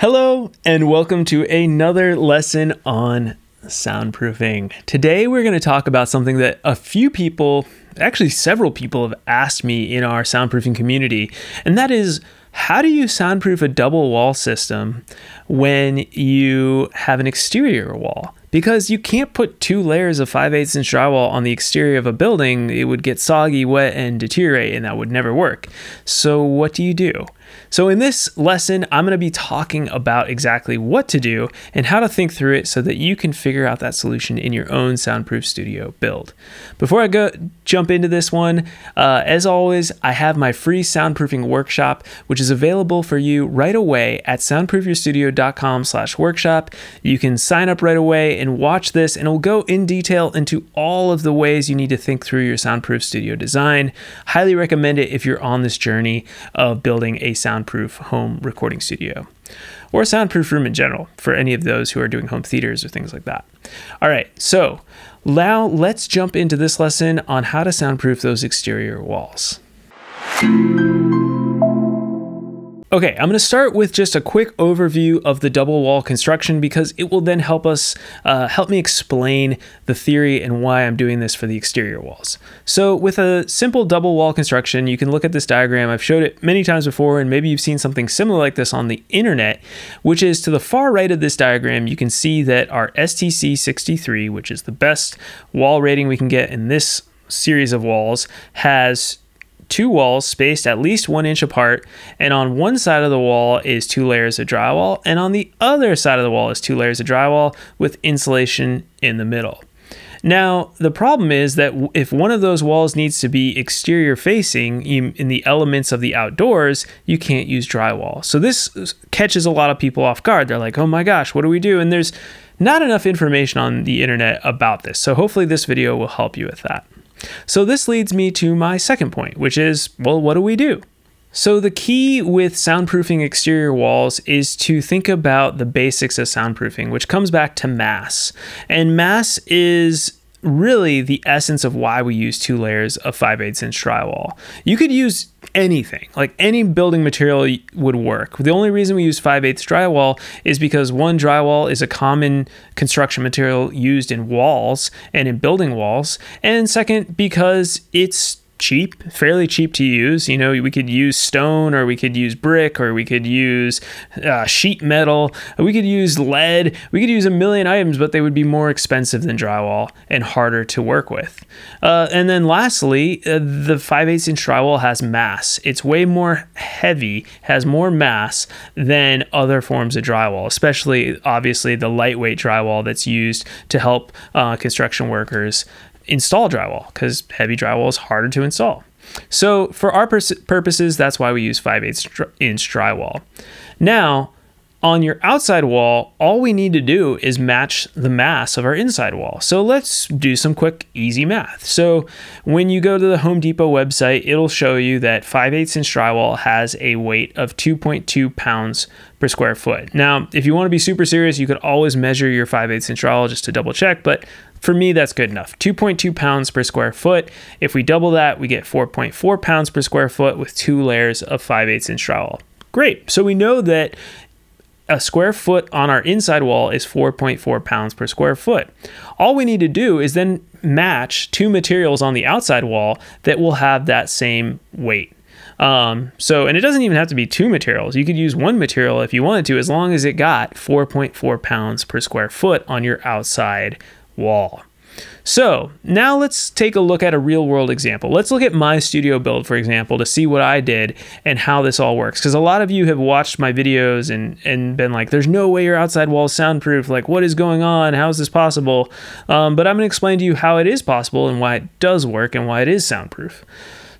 Hello, and welcome to another lesson on soundproofing. Today, we're going to talk about something that a few people, actually, several people, have asked me in our soundproofing community, and that is how do you soundproof a double wall system when you have an exterior wall? Because you can't put two layers of 5 8 inch drywall on the exterior of a building, it would get soggy, wet, and deteriorate, and that would never work. So, what do you do? So, in this lesson, I'm going to be talking about exactly what to do and how to think through it so that you can figure out that solution in your own soundproof studio build. Before I go jump into this one, uh, as always, I have my free soundproofing workshop, which is available for you right away at soundproofyourstudio.com/workshop. You can sign up right away and watch this, and it'll go in detail into all of the ways you need to think through your soundproof studio design. Highly recommend it if you're on this journey of building a soundproof home recording studio or a soundproof room in general for any of those who are doing home theaters or things like that. All right, so now let's jump into this lesson on how to soundproof those exterior walls. Okay, I'm going to start with just a quick overview of the double wall construction because it will then help us, uh, help me explain the theory and why I'm doing this for the exterior walls. So with a simple double wall construction, you can look at this diagram. I've showed it many times before, and maybe you've seen something similar like this on the internet, which is to the far right of this diagram, you can see that our STC 63, which is the best wall rating we can get in this series of walls, has two walls spaced at least one inch apart, and on one side of the wall is two layers of drywall, and on the other side of the wall is two layers of drywall with insulation in the middle. Now, the problem is that if one of those walls needs to be exterior facing in the elements of the outdoors, you can't use drywall. So this catches a lot of people off guard. They're like, oh my gosh, what do we do? And there's not enough information on the internet about this. So hopefully this video will help you with that. So this leads me to my second point, which is, well, what do we do? So the key with soundproofing exterior walls is to think about the basics of soundproofing, which comes back to mass. And mass is really the essence of why we use two layers of 5 8 inch drywall. You could use anything, like any building material would work. The only reason we use 5 8 drywall is because one, drywall is a common construction material used in walls and in building walls. And second, because it's cheap, fairly cheap to use. You know, we could use stone or we could use brick or we could use uh, sheet metal. We could use lead. We could use a million items, but they would be more expensive than drywall and harder to work with. Uh, and then lastly, uh, the 5 8 inch drywall has mass. It's way more heavy, has more mass than other forms of drywall, especially obviously the lightweight drywall that's used to help uh, construction workers install drywall because heavy drywall is harder to install. So for our purposes, that's why we use 5 8 inch drywall. Now, on your outside wall, all we need to do is match the mass of our inside wall. So let's do some quick, easy math. So when you go to the Home Depot website, it'll show you that 5 8 inch drywall has a weight of 2.2 pounds per square foot. Now, if you want to be super serious, you could always measure your 5 8 inch drywall just to double check, but for me, that's good enough. 2.2 pounds per square foot. If we double that, we get 4.4 pounds per square foot with two layers of 5 8 inch drywall. Great. So we know that a square foot on our inside wall is 4.4 pounds per square foot. All we need to do is then match two materials on the outside wall that will have that same weight. Um, so, and it doesn't even have to be two materials. You could use one material if you wanted to, as long as it got 4.4 pounds per square foot on your outside wall. So now let's take a look at a real world example. Let's look at my studio build, for example, to see what I did and how this all works. Because a lot of you have watched my videos and, and been like, there's no way your outside wall is soundproof. Like, what is going on? How is this possible? Um, but I'm going to explain to you how it is possible and why it does work and why it is soundproof.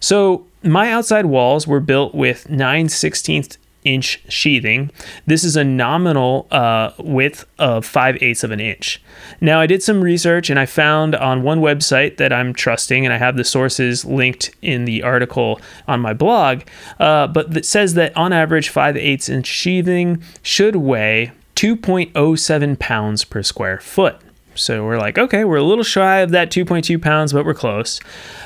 So my outside walls were built with 9 16th inch sheathing. This is a nominal uh, width of 5 eighths of an inch. Now, I did some research and I found on one website that I'm trusting, and I have the sources linked in the article on my blog, uh, but it says that on average, 5 eighths inch sheathing should weigh 2.07 pounds per square foot. So we're like, okay, we're a little shy of that 2.2 pounds, but we're close.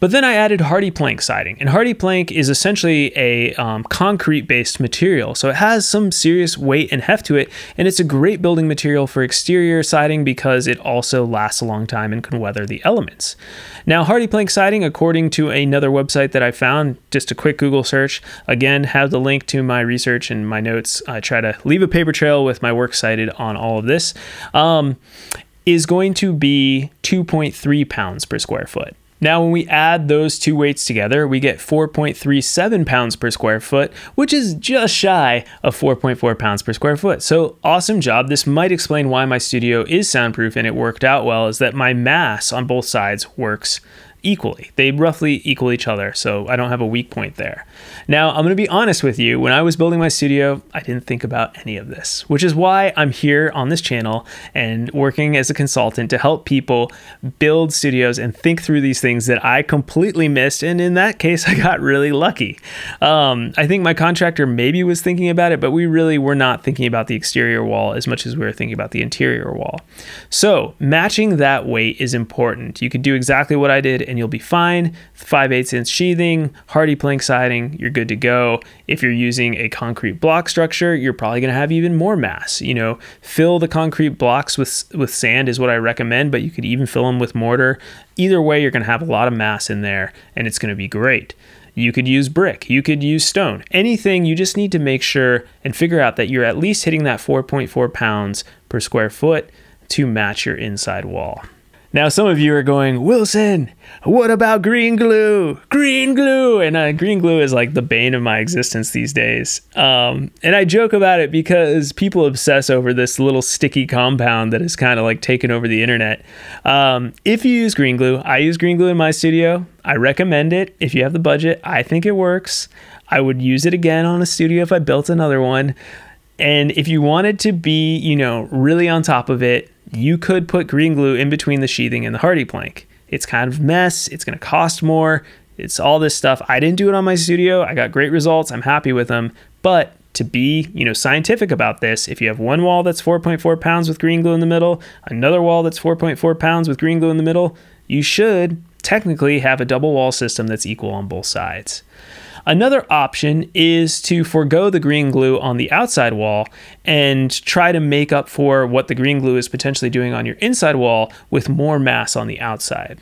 But then I added HardiePlank siding, and HardiePlank is essentially a um, concrete-based material, so it has some serious weight and heft to it, and it's a great building material for exterior siding because it also lasts a long time and can weather the elements. Now, HardiePlank siding, according to another website that I found, just a quick Google search, again, have the link to my research and my notes. I try to leave a paper trail with my work cited on all of this. Um, is going to be 2.3 pounds per square foot. Now, when we add those two weights together, we get 4.37 pounds per square foot, which is just shy of 4.4 pounds per square foot. So awesome job. This might explain why my studio is soundproof and it worked out well is that my mass on both sides works equally. They roughly equal each other, so I don't have a weak point there. Now, I'm going to be honest with you. When I was building my studio, I didn't think about any of this, which is why I'm here on this channel and working as a consultant to help people build studios and think through these things that I completely missed. And in that case, I got really lucky. Um, I think my contractor maybe was thinking about it, but we really were not thinking about the exterior wall as much as we were thinking about the interior wall. So, matching that weight is important. You can do exactly what I did and you'll be fine. 5 8 inch sheathing, HardiePlank siding, you're good to go. If you're using a concrete block structure, you're probably going to have even more mass. You know, fill the concrete blocks with with sand is what I recommend, but you could even fill them with mortar. Either way, you're going to have a lot of mass in there and it's going to be great. You could use brick, you could use stone, anything. You just need to make sure and figure out that you're at least hitting that 4.4 pounds per square foot to match your inside wall. Now, some of you are going, Wilson, what about green glue? Green glue! And uh, green glue is like the bane of my existence these days. Um, and I joke about it because people obsess over this little sticky compound that has kind of like taken over the internet. Um, if you use green glue, I use green glue in my studio. I recommend it if you have the budget. I think it works. I would use it again on a studio if I built another one. And if you wanted to be, you know, really on top of it, you could put green glue in between the sheathing and the HardiePlank. It's kind of mess. It's going to cost more. It's all this stuff. I didn't do it on my studio. I got great results. I'm happy with them. But to be, you know, scientific about this, if you have one wall that's 4.4 pounds with green glue in the middle, another wall that's 4.4 pounds with green glue in the middle, you should technically have a double wall system that's equal on both sides. Another option is to forego the green glue on the outside wall and try to make up for what the green glue is potentially doing on your inside wall with more mass on the outside.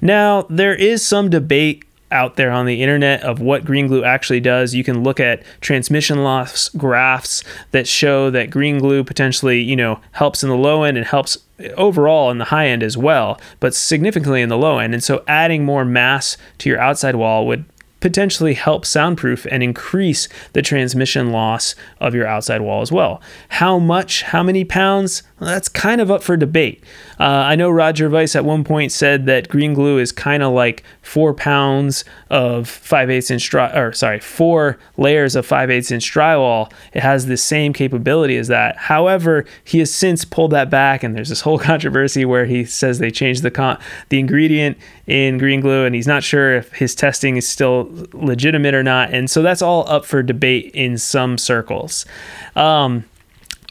Now, there is some debate out there on the internet of what green glue actually does. You can look at transmission loss graphs that show that green glue potentially, you know, helps in the low end and helps overall in the high end as well, but significantly in the low end. And so adding more mass to your outside wall would potentially help soundproof and increase the transmission loss of your outside wall as well. How much, how many pounds? Well, that's kind of up for debate. Uh, I know Roger Weiss at one point said that green glue is kind of like four pounds of 5 8 inch dry, or sorry, four layers of 5 8 inch drywall. It has the same capability as that. However, he has since pulled that back, and there's this whole controversy where he says they changed the con- the ingredient in green glue, and he's not sure if his testing is still legitimate or not. And so that's all up for debate in some circles. Um,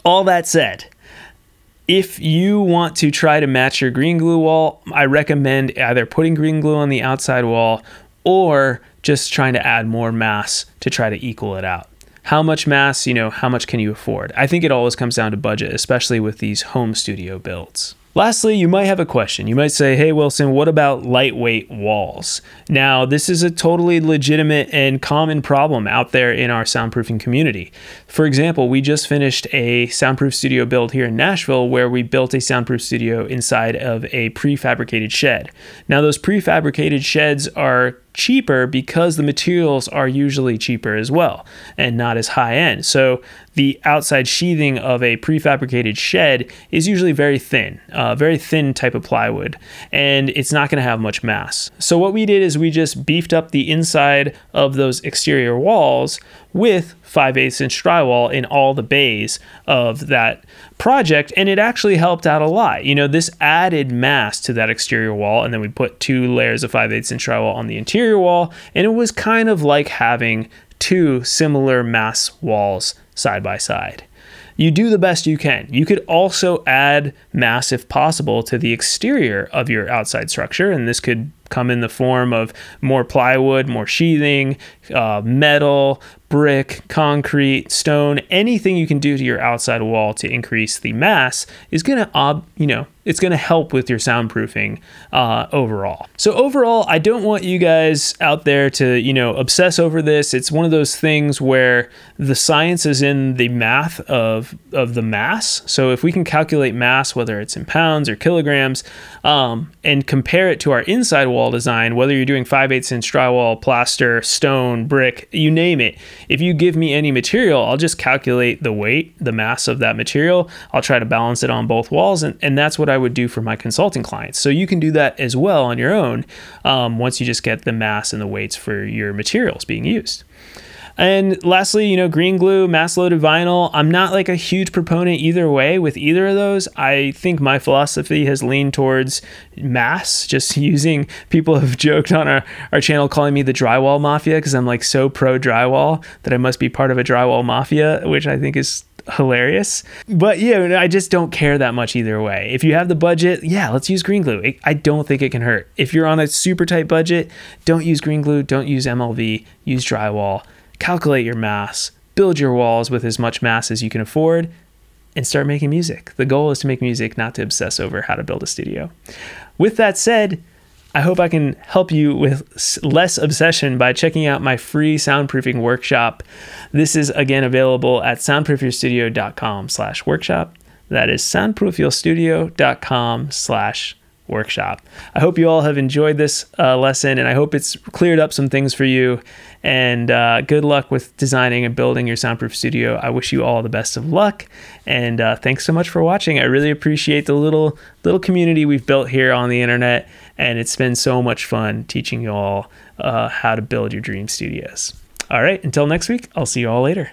all that said, if you want to try to match your green glue wall, I recommend either putting green glue on the outside wall or just trying to add more mass to try to equal it out. How much mass, you know, how much can you afford? I think it always comes down to budget, especially with these home studio builds. Lastly, you might have a question. You might say, hey, Wilson, what about lightweight walls? Now, this is a totally legitimate and common problem out there in our soundproofing community. For example, we just finished a soundproof studio build here in Nashville where we built a soundproof studio inside of a prefabricated shed. Now, those prefabricated sheds are cheaper because the materials are usually cheaper as well and not as high end. So the outside sheathing of a prefabricated shed is usually very thin, uh, very thin type of plywood, and it's not going to have much mass. So what we did is we just beefed up the inside of those exterior walls with 5 8 inch drywall in all the bays of that project and it actually helped out a lot you know this added mass to that exterior wall and then we put two layers of 5 8 inch drywall on the interior wall and it was kind of like having two similar mass walls side by side you do the best you can. You could also add mass, if possible, to the exterior of your outside structure, and this could come in the form of more plywood, more sheathing, uh, metal, brick, concrete, stone, anything you can do to your outside wall to increase the mass is going to, you know, it's going to help with your soundproofing uh, overall. So overall, I don't want you guys out there to, you know, obsess over this. It's one of those things where the science is in the math of, of the mass. So if we can calculate mass, whether it's in pounds or kilograms, um, and compare it to our inside wall design, whether you're doing 5 8 inch drywall, plaster, stone, brick, you name it. If you give me any material, I'll just calculate the weight, the mass of that material. I'll try to balance it on both walls. And, and that's what I would do for my consulting clients. So you can do that as well on your own um, once you just get the mass and the weights for your materials being used. And lastly, you know, green glue, mass loaded vinyl. I'm not like a huge proponent either way with either of those. I think my philosophy has leaned towards mass, just using people have joked on our, our channel calling me the drywall mafia because I'm like so pro drywall that I must be part of a drywall mafia, which I think is hilarious. But yeah, I just don't care that much either way. If you have the budget, yeah, let's use green glue. I don't think it can hurt. If you're on a super tight budget, don't use green glue, don't use MLV, use drywall calculate your mass, build your walls with as much mass as you can afford, and start making music. The goal is to make music, not to obsess over how to build a studio. With that said, I hope I can help you with less obsession by checking out my free soundproofing workshop. This is again available at soundproofyourstudio.com slash workshop. That is soundproofyourstudio.com slash workshop. I hope you all have enjoyed this uh, lesson and I hope it's cleared up some things for you. And uh, good luck with designing and building your soundproof studio. I wish you all the best of luck. And uh, thanks so much for watching. I really appreciate the little little community we've built here on the internet. And it's been so much fun teaching you all uh, how to build your dream studios. All right, until next week, I'll see you all later.